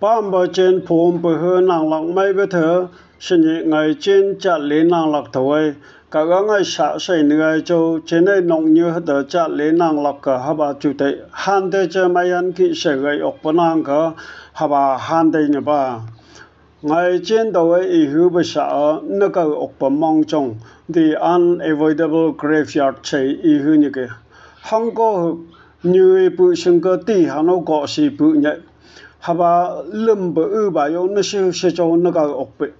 pam bờ trên phom bờ hơ nang lọc mai ba thơ sinh nhị ngày trên chặt lý nang lak thôi cả các ngày xã xây người châu, trên đây nông như hết đợt chặt lý nang lọc cả hà bà chủ tệ. Han tê chơi mai ăn kỹ sẽ gây ốc bên nang cả hà bà han tê nhỉ bà. Ngày trên đầu ấy ý hữu bê xã nó cả ốc bên mong trong the unavoidable graveyard chạy ý hữu như kia không có như bự sinh cơ tỷ hà nó có gì bự nhẹ haba lum uba yo nishu shicho shi okpe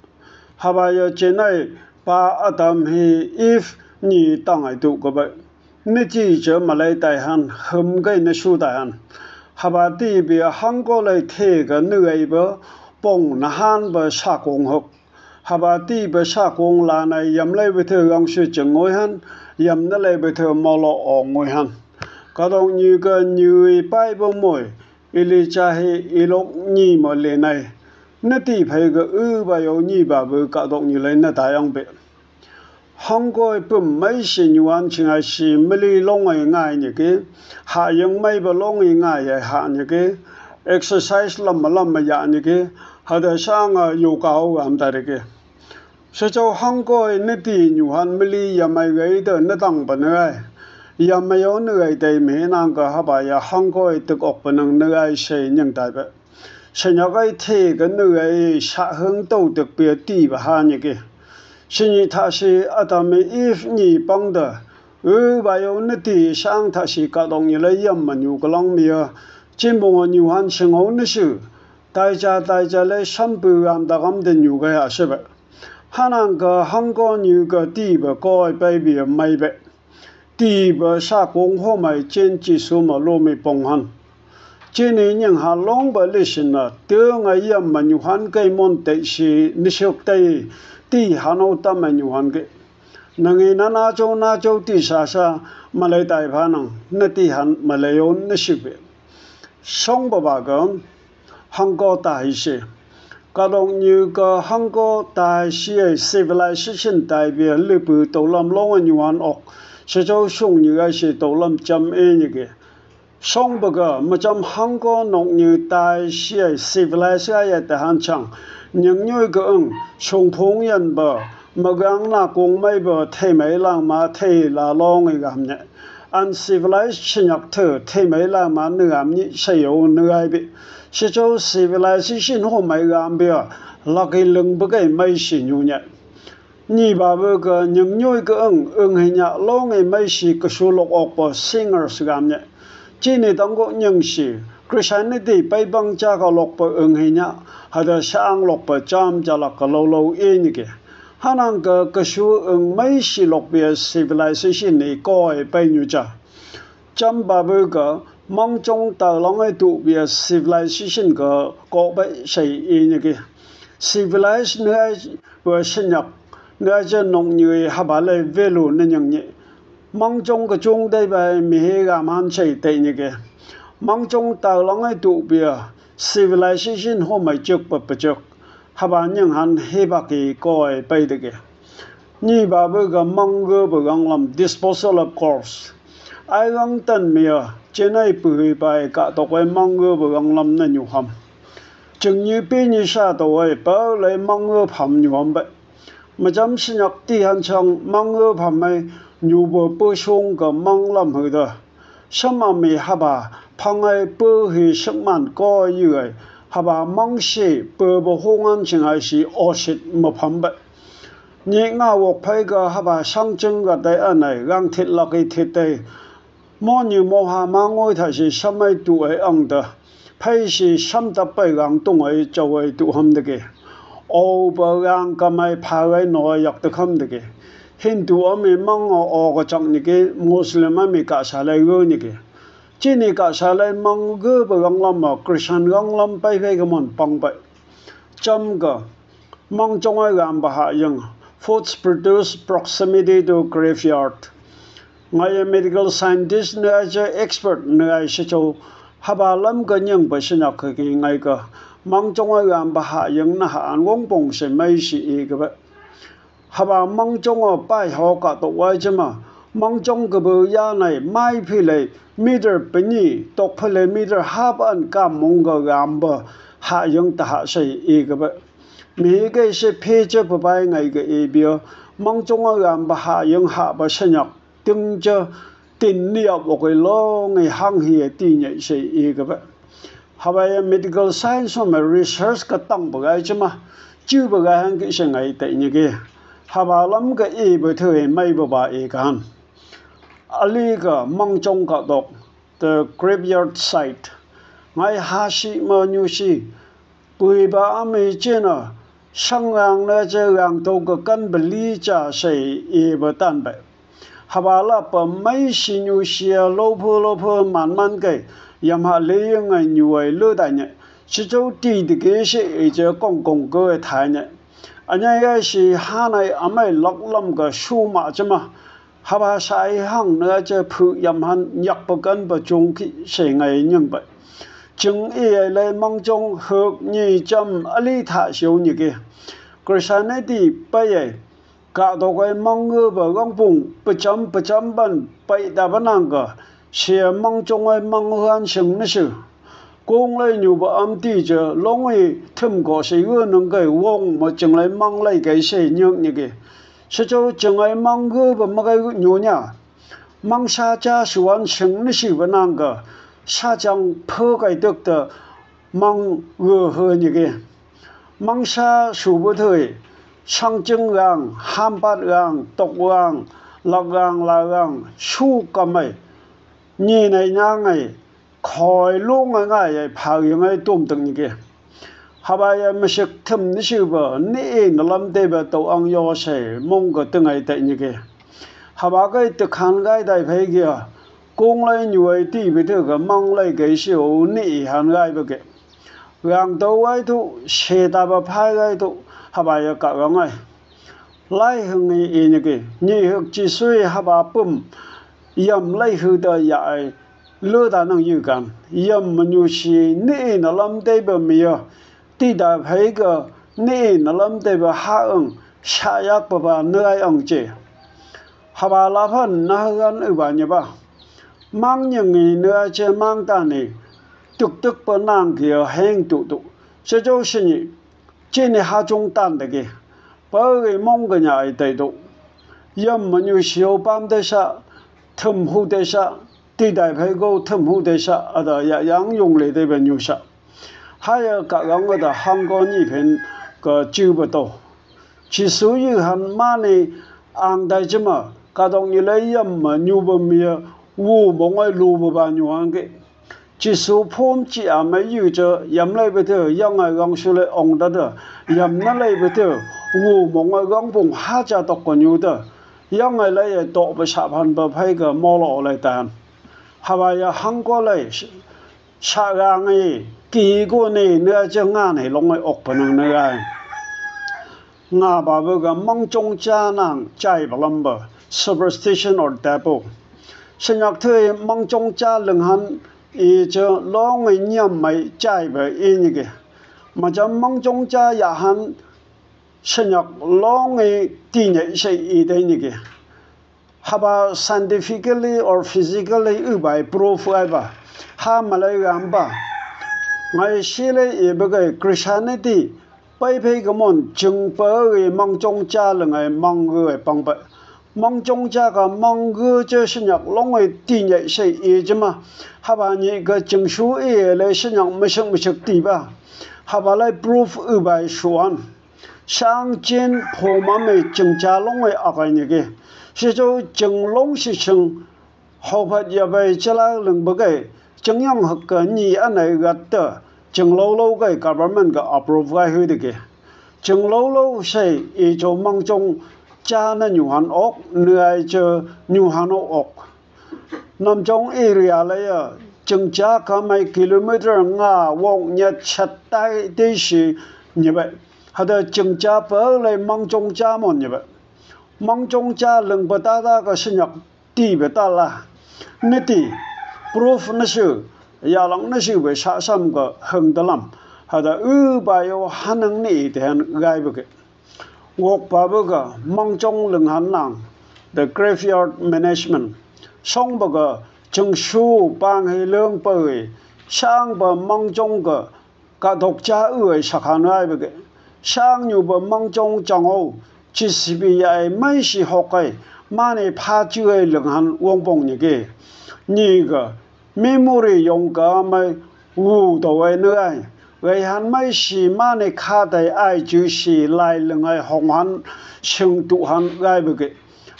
haba yo chenai pa adam hi if ni tangai tu ko ba. Ni ji je ma lai tai han, hum gai na shu tai han. Haba ti bi hang ko lai the ga nu ai ba, pong na han ba sha kong hok. Haba ti ba sha kong la na yam lai ba the gang shi cheng ngoi han, yam na lai ba the mo lo ong ngoi han. Ka dong như cái như pai bông mồi ili chahe ilok ni mo le nai. Na ti phai ga u ba yo ni ba bu ka dong ni le na da yang be. Hong ko pu mai shi ni wan ching ai shi, mi li long ai ngai ni ke. Ha yang mai ba long ai ngai ya ha ni ke. Exercise lam lam ma ya ni ke. Ha da sang a yu ka ho am ta ke. Se cho hong ko ni ti ni han mi li ya mai ga de na dang ba ai. ya mayo nuay day me nang ga haba ya hang goi tuk ok panang nuay shay nyang dai ba. Shen ya gai te ga nuay sha hung dou tuk bia di ba ha ni ge shen yi ta shi adam if ni bang de wu ba yo ne ti shang ta shi ka dong yi le yam ma nyu ga long mi ya jin bong wa nyu han chen ho ne shu. Dai ja dai ja le sham bu am da gam de nyu ga ya shi ba. Hanang ga hang go nyu ga di ba goi bai bi mai ba. ti ba sa cũng ho mai chen chi su ma lo mi pong han chen ni nyang ha long ba le shin na te nga yam ma nyu han kai mon te shi ni shok te ti ha no ta ma nyu han ke na ngi na na chou na chou ti sa sa ma lai tai pha nang na ti han ma lai yo ni shi be song ba ba ga hang ko ta hi she ka như ka hang ko ta shi civilization đại biểu le pu to lam long nyu han ok ốc sẽ cho sung như cái sự tổ lâm chấm e như cái song bậc mà chấm hăng Quốc nông như đại sĩ civilization tại Hàn chẳng những như cái ứng sung phong nhân bờ mà gắng na cùng mấy bờ thay mấy lang mà thay là long cái gam nhé uncivilized nhạc thơ thay mấy lang mà nửa am nhị sẽ yếu nửa ai bị sẽ cho civilization ho mai gam bia là cái lưng bơ cái mai xì nhu nhẹ ni ba vợ cái những nhoi cái ứng ứng hình nhạ lo ngày mai xì cái số lộc ọc bờ singers gam nhẹ. Chỉ này 当个 những xì, Christianity bay băng cha cái lộc bờ ứng hình nhạ hay là sang lộc bờ cham cha là cái lâu lâu yên như hà năng cái cái số ứng mai xì lộc bia civilization này coi bay như cha. Chăm ba vợ cái mong trong tờ long ai tụ bia civilization có có bị xảy ý như kia civilized nơi vừa sinh nhập ngay chân nông như hà bà lê về lù nên nhận nhị. Mong trong cái chung đây bài mi hê gà man xảy tệ như kia mong trong tàu lắng ai tụ bìa, civilization hôm mai trước bập bập trước. Hà bà nhận hắn hê bà kỳ coi bay được kìa. Như bà bơ gà mong gơ bơ găng làm disposal of course ai găng tần mìa, trên này bự bài cả tộc ấy mong ngơ bự găng lâm nên nhiều hầm chừng như bên như xa tổ ấy bảo lấy mong ngơ phẩm nhiều hầm bệnh mà chấm sinh nhập đi hành trong mong ngơ phẩm ấy nhiều bờ bơ xuống cái mong lâm hơi đó sớm mà mi hà bà phăng ấy bơ hi sức mạnh coi như ấy hà bà mong sĩ bơ bơ hông an chừng ấy sĩ ô xịt một phẩm vậy nhị ngà wok phải cái hà bà sang chân cái đây anh này gang thịt là cái thịt đây mò như mò hà mà ngồi thay是什么都会昂的，配是什么被昂东会就会都ham的个， โอบยังก็ไม่พาไว้หน่อยอยากตะคําดิกิฮินดูอเมมังอออกจังนิกิมุสลิมมีกะชาลัยโยนิกิจีนิกะชาลัยมังกึบังลัมมาคริสเตียนกังลัมไปไปกมันปังไปจํากะมังจงอยามบะหายังฟูดสปรดิวซ์พร็อกซิมิตี้ทูกราฟยาร์ดไงเมดิคอลไซนติสต์นะเจเอ็กซ์เพิร์ทนะไอชิโจฮาบาลัมกะยังไปชนะคือไงกะ mang trong ai làm bà hạ những na hạ an wong bong sẽ mấy sĩ cái vậy haba mang trong ở bài họ cả tổ ai chứ mà mang trong cái bữa ya này mai phi lệ meter bên nhỉ tộc phi lệ meter hab an cam mong cái làm bà hạ yung ta hạ say e ga ba mi ga se phe che ba bai ngai ga e bio mong chung a gam ba hạ yung hạ ba se nyak ting che tin ni a bo ko lo ngai hang hi ti nyai se e ga ba Hawaii medical science mà research ka tang ba ga chma chu ba ga hang ki se ngai te ni ge haba lam ka e ba thwe mai ba ba e kan ali ka mong chong ka dok the graveyard site. Ngai ha shi ma nyu shi pui ba me che na sang ang na che ang to ka kan li cha se e ba tan ba haba la pa mai shi nyu shi lo pho lo pho man man ke yam ha le yang ngai nyu ai lo da nya shi chou ti de ge she e je kong kong ko e tha nya anya ga shi ha nai amai lok lam ga shu ma chama haba sai hang na je phu yam han nyak pa kan ba chung ki se ngai nyang ba chung e le mong chung hok ni cham ali tha xiu ni ke christianity pa ye ka do ko mong nge ba gong pung, pa cham pa cham ban pa da ba nang ka xie mong chung ai mong hoan sinh nữa su công lai nhiều bà âm ti chờ long ấy thầm có sĩ ưa nâng cái wong mà chẳng lại mong lại cái sĩ nhượng như cái sẽ cho chừng ai mong gơ và mà cái nhiều nhá mong sa cha suan sinh nó sĩ vẫn năng cái sa chẳng phơ cái được tờ mong gơ hơn như kì mong sa su bơ thời, sang chân gang ham bát gang tộc gang lọc gang là gang su cầm mày như này nhá này khỏi luôn ngay ngay phao yang ngay tôm từng như kia. Hà bây giờ habaya masik thầm ni siêu bờ ni nó làm thế bờ tàu ăn yo sẽ mong cái từng ngày tại như kia. Hà haba cái tự khăn cái đại phải kia công như vậy thì bây giờ cái mong lại cái siêu ni hàn cái bờ kia. Gang tàu ai thu xe ta bờ phai cái thu giờ cả cái ngay. Lại hưng như kia như hực chỉ suy hà haba bum yam lại hư đời dạy lơ da nang yu gan. Yam ma nyu shi ni na lam de ba mi yo ti da phai ga ni na lam de ba ha ung sha yak ba ba ne ai ong che ha ba la phan na gan u ba nya ba mang nyang ni ne che mang ta ni tuk tuk ba nang kia heng tu tu se jo shi ni che ni ha jong tan de ge ba ge mong ga nya ai te tu yam ma nyu shi o bam de sha thum hu de sha 地大批高特姆的啥啊的也养用来的边有啥，还有各样个的韩国女片个找不到，其属于很慢的安代什么，各种一类人嘛牛不没有，我忙爱路不把牛安个，其属碰起啊没有着，人类不头养爱讲出来昂得的，人那类不头，我忙爱讲碰哈家多个牛的， yang ngai lai to pa sha phan pa phai ga mo lo lai tan hawa ya hang ko lai sha ga ngai ki go ne ne cha nga ne long ngai ok pa nang ne ga nga ba mong chong cha nang chai ba lam ba superstition or devil sinh nhạc thơi mong chong cha lưng hắn ý cho lo ngai nhầm mai chai ba ý như mà cho mong chong cha ya senyak long ai ti ne sai e dai ni ge haba scientifically or physically u bai proof ai ba ha malai gam ba ngai shile e ba ga christianity pai pai ga mon chung pa ge mong chong cha le ngai mong ge pang ba mong chong cha ga mong ge che shin yak long ai ti nyai sai e je ma haba ni ga chung shu e le shin yak ma shang ma shak ti ba haba lai proof u bai shuan sang chen pho ma me cheng cha long ai a kai ni ge shi zo cheng long shi cheng hau pha ya bai cha la leng ba ge cheng yang ha ka ni a nai ga ta cheng lo lo ge government ga approve ga hu de ge cheng lo lo sai e zo mang chong cha nhu nyu han ok nai cho nhu han ok nam chong area la ya cheng cha ka mai kilometer nga wong nya chat tai de shi như vậy hà đờ chừng hada chingcha pa le mangchong cha mon ye ba mangchong cha leng pa ta da ka sinyak ti be ta la ne ti proof na shu ya long na shu be sa sam ka hang da hà đờ u ba yo hanang ni te han gai ba ke ngok pa ba ga mangchong leng han lang the graveyard management. Song ba ga chung shu bang he leng pa sang mong mangchong ga ka độc cha ơi sắc hàn ai vậy 香牛不忙中讲哦，这是比也蛮是好个，马呢怕就会冷汗汪蹦你个，你个面目的勇敢么，无到个那个，为汉没是马呢卡的爱就是来冷个红汉，成都汉爱不个，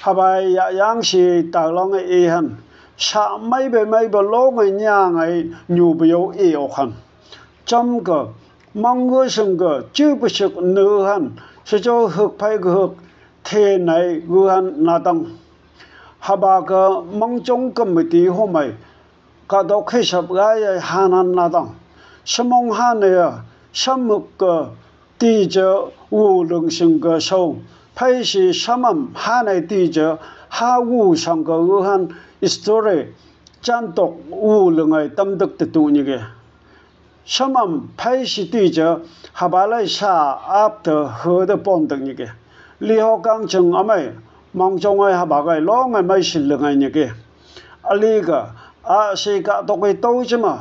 后来也样是大浪个遗憾。啥没被没被老个娘个牛不要也要看，怎个？mong ngư sừng gỡ chứ bù sực nữ hẳn sẽ cho hợp phải hợp, thế này gư hẳn nà tăng hà bà gỡ mong chống cầm mấy tí hôm ấy, cả đó khi sập gái hà nàn nà tăng sẽ mong hà này à sẽ mực gỡ tì chở ủ lượng sừng gỡ sâu. Phải sĩ samam hà này tì chở hà ủ sàng gỡ gư hẳn story chan tộc ủ lượng ai tâm đức tự tụ như kia shamam pai shi ti cha habalai sha ap de he de pom de ni ge li ho kang chung amai mong chong ai habagai lo ngai mai shil ngai ni ge ali ga a shi ka to ke to chi ma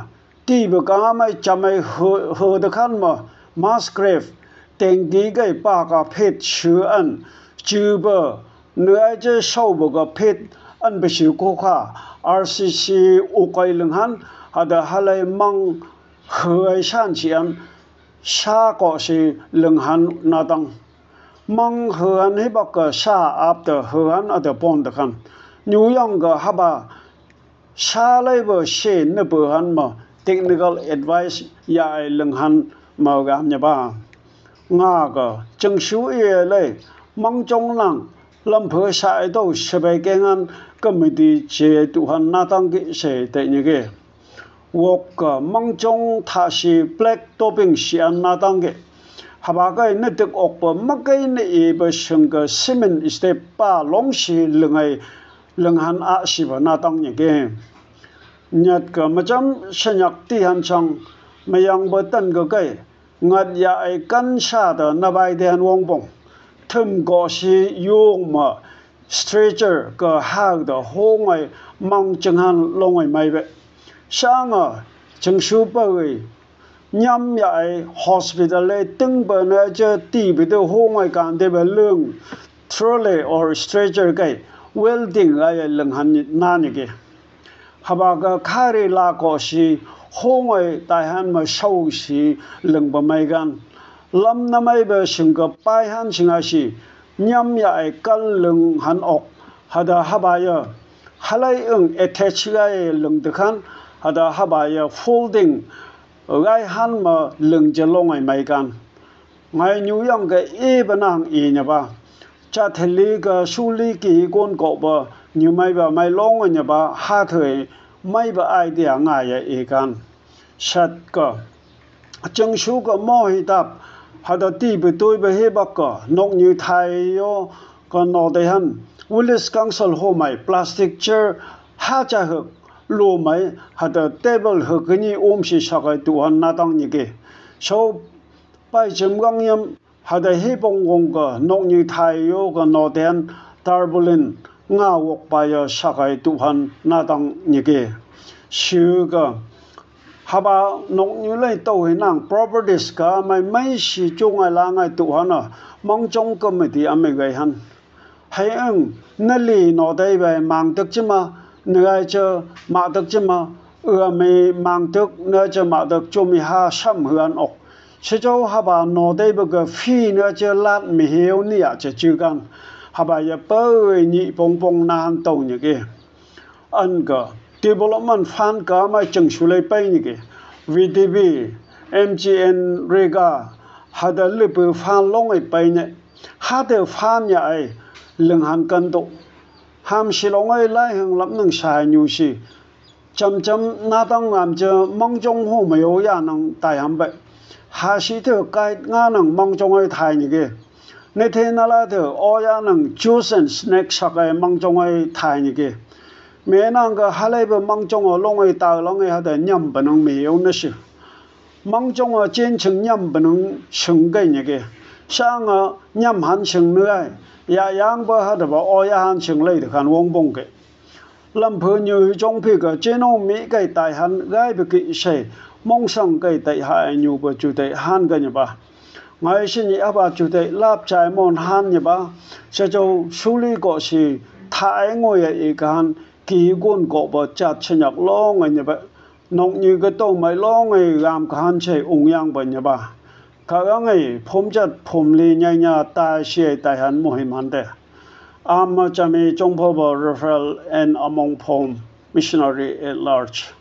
ti bu ka mai cha mai he de khan ma mass grave teng gi gai pa ka phet chu an chu ba nua je shau bu ga phet an bi shi ko kha rcc u kai lang han ada halai mang khơi san chiếm sa có si lưng hắn na tăng. Mong khơi hắn hi bọc cái sa áp tờ khơi hắn ở tờ pond tờ khăn. Nhu yong gờ hà bà sa lấy bờ xe nè bờ hắn mà. Technical advice ya lưng hắn mà cái nhà bà nga gờ chân xú yê lê. Mong trong lăng lâm phơ sai đâu sẽ bị cái ngăn cầm mình đi chế tụ hắn na tăng kỹ sẽ tệ như cái wok mang chong thà si black topping si an na dang ge. Hà bà cái nét được ốc bờ mắc cái nét ý e bờ sừng cái cement step ba long si lưng ai lưng hành á si ba na dang như ge. Nyat ka mà chăm sinh ti han chang mà yang bờ tân cái cái ngặt ya ai kan sha da na bai de han wong bong thum go si yong ma. Stretcher ka ha da ho ngai, mang chang han long ngay mai ba sáng à chân su bơi nhắm lại hospital lấy từng bữa nữa cho tỷ bị đâu hô ngay càng để bờ lương trolley or stretcher cái welding ay lưng han na ni cái hà bà cái khai la có si hô ngay tại han mà sâu si lưng bờ mày gan lam na mai be sing ka pai han singa si nyam ya ai kal lung han ok hada habaya halai ung attach ga e lung de hada haba ya folding. Gai han ma lung je long ai mai kan. Ngai nyu yang ga e banang e nya ba. Cha theli ga suli ki kon ko ba. Nyu mai ba mai long nya ba. Ha thoi e mai ba ai dia nga ya e kan. Shat ka. Chang shu ga mo hi dap hada ti be toi ba he ba ka. Nok nyu thai yo ko no de han. Willis Council ho mai plastic chair. Ha cha hak loo mai hata tebal hukini omshi shakay tuwa natang nige. Shao bai chimgang yam hata hibong gongka nokni tayo ka noten tarbulin nga wokpaya shakay tuwa natang nige. Shiu ka haba nokni lay tawhi nang properties ka may may shi chungay la ngay tuwa na mong chong kamiti amigay han. Hay ang nali no daibay mang tak chima nơi chờ mà được chứ mà. Ưa mi mang tức nơi chờ mà được cho mi ha sắm hườn ốc. Sẽ cho hà bà nó đây bây giờ phi nơi chờ lát mày hiểu à chờ chưa gan hà bà ya bơi nhị bông bông nan tàu như kia anh cơ development fund mà chừng chang shulai bay như ke VTB MGN Rega hà đã hada lip phan long ai pai ne hada fan ya ai lưng han cân to ham shilong ai lai hang lam nang sai nyu si chấm chấm na tang ngam che mong jong ho me yo ya nang tai ham bai. Ha shi the kai nga nang mong jong ai thai ni ke ne the na la the o ya nang juice and snack sa kai mong jong ai thai ni ke mẹ nang cái hai lấy bờ mong trong ở long ai tàu long ai ấy hạt nhầm bần nang mẹ yêu nó sự mong trong ở trên chừng nhầm bần nang sừng cái như cái sang ở nhầm hắn sừng ai. Ya yang bờ ba o ya hắn sừng lấy được hắn wong bông cái lâm phu như trong phi cái chế ông mỹ cái tài hắn gai bị kỵ sẻ. Mong sang cây tài hai nhu bờ chủ tệ han cái nhỉ ba ngay xin nhị ba chủ tệ lap trái mòn han nhỉ ba sẽ cho xử lý có sự thái ngồi ở ý can kỳ quân có bờ chặt chân nhạc lo ngay nhỉ ba nông như cái tàu máy lo ngay làm cái han chơi ung yang 가강의 폼자 폼리냐냐 다시에 대한 모임한데 아마 점이 종포버 referral and among pom missionary at large.